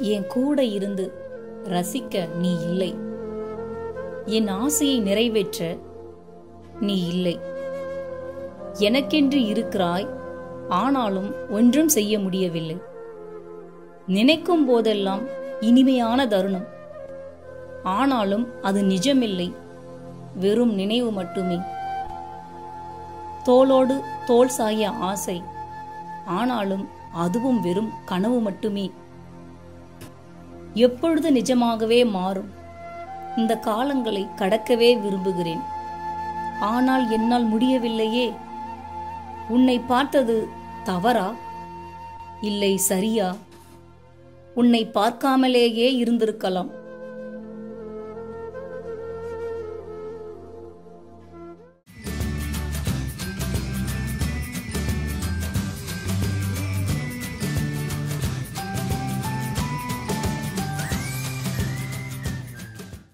என் கூட இருந்து ரசிக்க நீ இல்லை. என் ஆசையை நிறைவேற்ற நீ இல்லை. எனக்கென்று இருக்கிறாய் ஆனாலும் ஒன்றும் செய்ய முடியவில்லை. நினைக்கும் போதெல்லாம் இனிமையான தருணம். ஆனாலும் அது நிஜமில்லை வெறும் நினைவு மட்டுமே. தோளோடு தோல் சாய ஆசை. ஆனாலும் அதுவும் வெறும் கனவு மட்டுமே. எப்பொழுது நிஜமாகவே மாறும்? இந்த காலங்களை கடக்கவே விரும்புகிறேன். ஆனால் என்னால் முடியவில்லையே. உன்னை பார்த்தது தவறா? இல்லை சரியா? உன்னை பார்க்காமலேயே இருந்திருக்கலாம்.